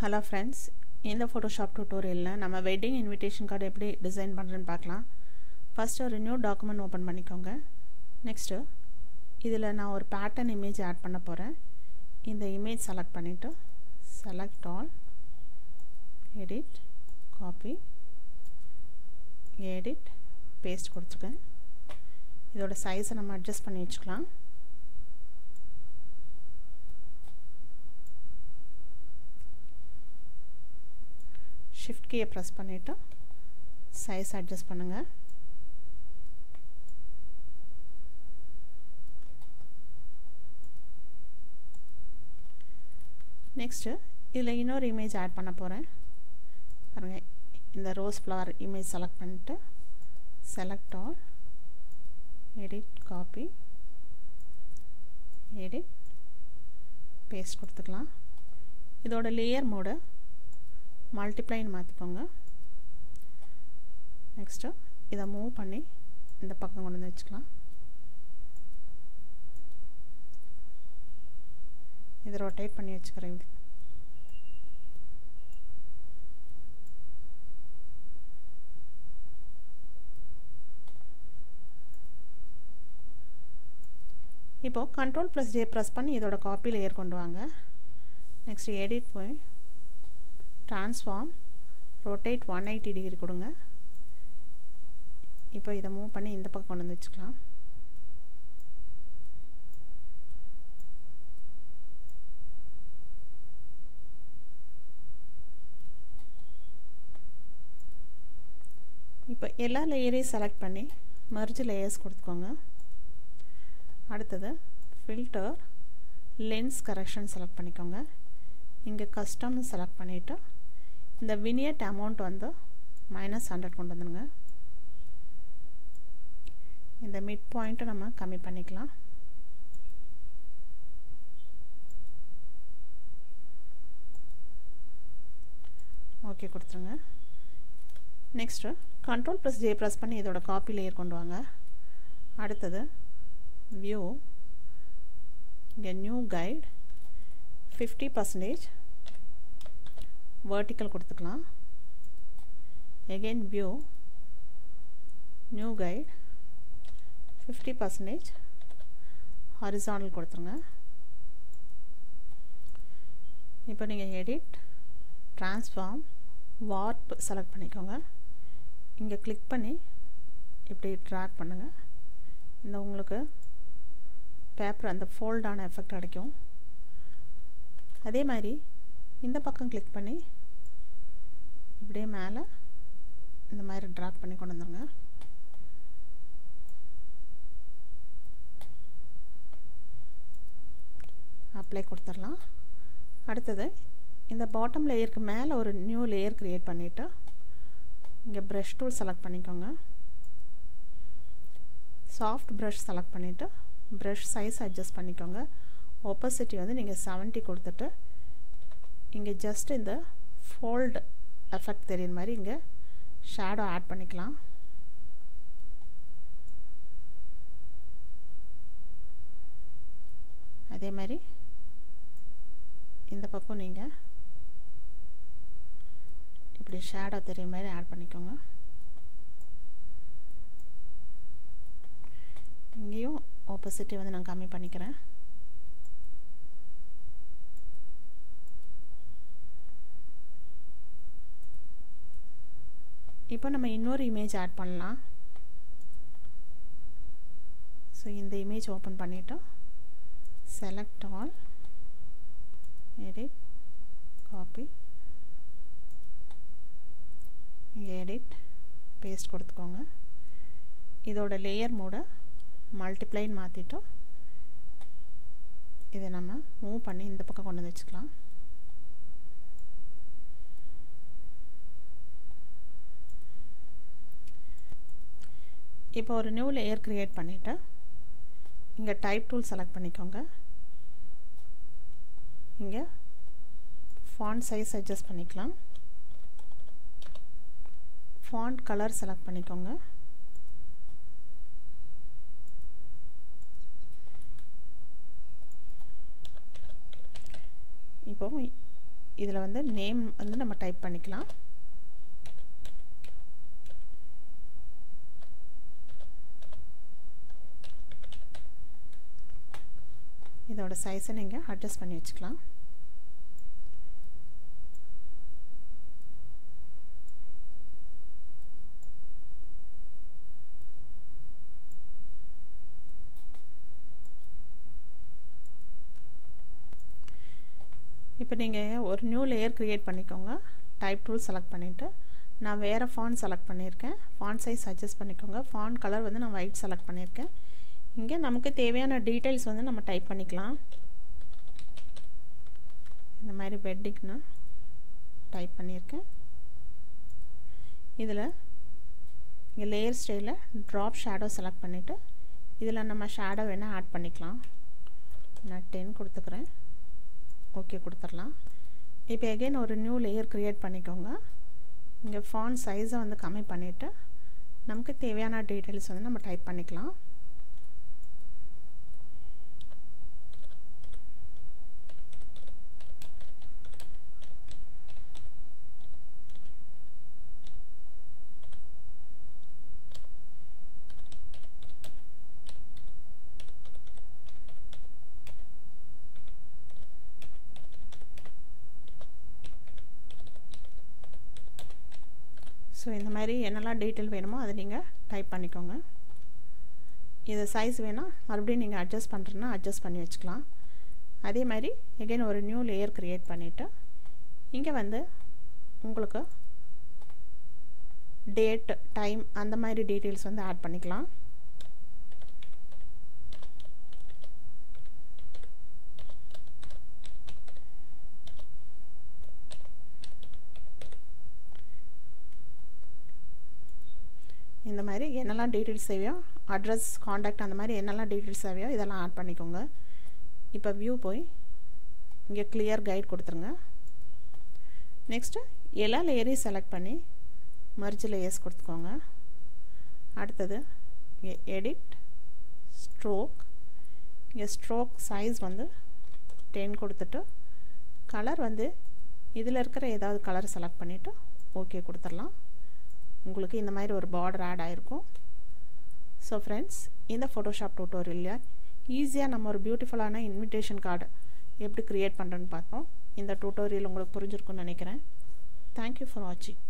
Hello friends இந்த Photoshop டூட்டோரியலில் நம்ம வெட்டிங் இன்விடேஷன் கார்டு எப்படி டிசைன் பண்ணுறேன்னு பார்க்கலாம். ஃபஸ்ட்டு ஒரு நியூ டாக்குமெண்ட் ஓப்பன் பண்ணிக்கோங்க. நெக்ஸ்ட்டு இதில் நான் ஒரு பேட்டர்ன் இமேஜ் ஆட் பண்ண போகிறேன் இந்த இமேஜ் செலக்ட் பண்ணிவிட்டு select all edit copy edit paste கொடுத்துருக்கேன். இதோட சைஸை நம்ம அட்ஜஸ்ட் பண்ணி வச்சுக்கலாம். ஷிஃப்ட் கீயை ப்ரெஸ் பண்ணிவிட்டு சைஸ் அட்ஜஸ்ட் பண்ணுங்கள் நெக்ஸ்ட்டு இதில் இன்னொரு இமேஜ் ஆட் பண்ண போகிறேன் பாருங்கள் இந்த ரோஸ் ஃப்ளவர் இமேஜ் செலக்ட் பண்ணிட்டு select all edit copy edit paste கொடுத்துக்கலாம். இதோட லேயர் மோடு மல்டிப்ளைன்னு மாற்றிக்கோங்க நெக்ஸ்ட்டு இதை மூவ் பண்ணி இந்த பக்கம் கொண்டு வந்து வச்சுக்கலாம். இதை ரொட்டேட் பண்ணி வச்சுக்கிறேன். இப்போது கண்ட்ரோல் ப்ளஸ் ஜே ப்ரெஸ் பண்ணி இதோட காப்பி லேயர் கொண்டு வாங்க. நெக்ஸ்ட் எடிட் போய் transform rotate one eighty degree கொடுங்க. இப்போ இதை மூவ் பண்ணி இந்த பக்கம் கொண்டு வந்து வச்சுக்கலாம். இப்போ எல்லா லேயரையும் செலக்ட் பண்ணி மர்ஜ் லேயர்ஸ் கொடுத்துக்கோங்க. அடுத்தது ஃபில்டர் லென்ஸ் கரெக்ஷன் செலக்ட் பண்ணிக்கோங்க. இங்கே கஸ்டம்னு செலக்ட் பண்ணிவிட்டு இந்த வினியட் அமௌண்ட் வந்து மைனஸ் ஹண்ட்ரட் கொண்டு வந்துடுங்க இந்த மிட் பாயிண்ட்டை நம்ம கம்மி பண்ணிக்கலாம். ஓகே கொடுத்துருங்க. Next control plus J press பண்ணி இதோட காப்பி லேயர் கொண்டு வாங்க. அடுத்தது வியூ இங்கே new guide fifty percentage vertical கொடுத்துக்கலாம். Again view. New guide. 50 percentage. Horizontal கொடுத்துருங்க. இப்போ நீங்கள் எடிட் ட்ரான்ஸ்ஃபார்ம் வார்ப் செலக்ட் பண்ணிக்கோங்க. இங்கே கிளிக் பண்ணி இப்படி ட்ராக் பண்ணுங்கள் இந்த உங்களுக்கு பேப்பர் அந்த ஃபோல்டான எஃபெக்ட் கிடைக்கும் அதே மாதிரி இந்த பக்கம் கிளிக் பண்ணி இப்படியே மேலே இந்த மாதிரி ட்ராக் பண்ணி கொண்டு வந்துருங்க. அப்ளை கொடுத்துடலாம். அடுத்தது இந்த பாட்டம் லேயருக்கு மேலே ஒரு நியூ லேயர் க்ரியேட் பண்ணிவிட்டு இங்கே ப்ரஷ் டூல் செலக்ட் பண்ணிக்கோங்க. சாஃப்ட் ப்ரஷ் செலக்ட் பண்ணிவிட்டு ப்ரஷ் சைஸ் அட்ஜஸ்ட் பண்ணிக்கோங்க. ஒப்போசிட்டி வந்து நீங்கள் செவன்ட்டி கொடுத்துட்டு இங்கே ஜஸ்ட் இந்த ஃபோல்டு எஃபெக்ட் தெரியுற மாதிரி இங்கே ஷேடோ ஆட் பண்ணிக்கலாம். அதே மாதிரி இந்த பக்கம் நீங்கள் இப்படி ஷேடோ தெரியுற மாதிரி ஆட் பண்ணிக்கோங்க. இங்கேயும் ஆப்போசிட்டி வந்து நான் கம்மி பண்ணிக்கிறேன். இப்போ நம்ம இன்னொரு இமேஜ் ஆட் பண்ணலாம். ஸோ இந்த இமேஜ் ஓப்பன் பண்ணிட்டோம். Select all edit copy edit paste கொடுத்துக்கோங்க. இதோட லேயர் மூடை மல்டிப்ளைன் மாற்றிட்டோம் இதை நம்ம மூவ் பண்ணி இந்த பக்கம் கொண்டு வந்து வச்சுக்கலாம். இப்போ ஒரு நியூ லேயர் க்ரியேட் பண்ணிவிட்டு இங்கே டைப் டூல் செலக்ட் பண்ணிக்கோங்க. இங்கே ஃபாண்ட் சைஸ் அட்ஜஸ்ட் பண்ணிக்கலாம். ஃபாண்ட் கலர் செலக்ட் பண்ணிக்கோங்க. இப்போ இதில் வந்து நேம் வந்து நம்ம டைப் பண்ணிக்கலாம். இதோட சைஸை நீங்கள் அட்ஜஸ்ட் பண்ணி வச்சுக்கலாம். இப்போ நீங்கள் ஒரு நியூ லேயர் க்ரியேட் பண்ணிக்கோங்க. டைப் டூல் செலக்ட் பண்ணிவிட்டு நான் வேறு ஃபான் செலக்ட் பண்ணியிருக்கேன். ஃபான் சைஸ் அட்ஜஸ்ட் பண்ணிக்கோங்க. ஃபான் கலர் வந்து நான் ஒயிட் செலக்ட் பண்ணியிருக்கேன். இங்கே நமக்கு தேவையான டீட்டெயில்ஸ் வந்து நம்ம டைப் பண்ணிக்கலாம். இந்த மாதிரி வெட்டிங்னு டைப் பண்ணியிருக்கேன். இதில் இங்கே லேயர் ஸ்டைலில் ட்ராப் ஷேடோ செலக்ட் பண்ணிவிட்டு இதில் நம்ம ஷேடோ வேணால் ஆட் பண்ணிக்கலாம். நான் டென் கொடுத்துக்கிறேன். ஓகே கொடுத்துடலாம். இப்போ எகைன் ஒரு நியூ லேயர் க்ரியேட் பண்ணிக்கோங்க. இங்கே ஃபான் சைஸை வந்து கம்மி பண்ணிவிட்டு நமக்கு தேவையான டீட்டெயில்ஸ் வந்து நம்ம டைப் பண்ணிக்கலாம். ஸோ இந்த மாதிரி என்னெல்லாம் டீட்டெயில் வேணுமோ அதை நீங்கள் டைப் பண்ணிக்கோங்க. இது சைஸ் வேணால் மறுபடியும் நீங்கள் அட்ஜஸ்ட் பண்ணுறேன்னா அட்ஜஸ்ட் பண்ணி வச்சுக்கலாம். அதே மாதிரி எகைன் ஒரு நியூ லேயர் க்ரியேட் பண்ணிவிட்டு இங்கே வந்து உங்களுக்கு டேட் டைம் அந்த மாதிரி டீட்டெயில்ஸ் வந்து ஆட் பண்ணிக்கலாம். இந்த மாதிரி என்னெல்லாம் டீட்டெயில்ஸ் தேவையோ அட்ரஸ் காண்டாக்ட் அந்த மாதிரி என்னெல்லாம் டீட்டெயில்ஸ் தேவையோ இதெல்லாம் ஆட் பண்ணிக்கோங்க. இப்போ வியூ போய் இங்கே கிளியர் கைட் கொடுத்துருங்க. நெக்ஸ்ட்டு எல்லா லேயரையும் செலக்ட் பண்ணி மர்ஜ் லேயர்ஸ் கொடுத்துக்கோங்க. அடுத்தது இங்கே எடிட் ஸ்ட்ரோக் இங்கே ஸ்ட்ரோக் சைஸ் வந்து டென் கொடுத்துட்டு கலர் வந்து இதில் இருக்கிற ஏதாவது கலர் செலக்ட் பண்ணிவிட்டு ஓகே கொடுத்துடலாம். உங்களுக்கு இந்த மாதிரி ஒரு பார்டர் ஆட் ஆகிருக்கும் ஸோ ஃப்ரெண்ட்ஸ் இந்த ஃபோட்டோஷாப் டூட்டோரியலில் ஈஸியாக நம்ம ஒரு பியூட்டிஃபுல்லான இன்விடேஷன் கார்டு எப்படி க்ரியேட் பண்ணுறேன்னு பார்த்தோம். இந்த டூட்டோரியல் உங்களுக்கு புரிஞ்சிருக்குன்னு நினைக்கிறேன். தேங்க்யூ ஃபார் வாட்சிங்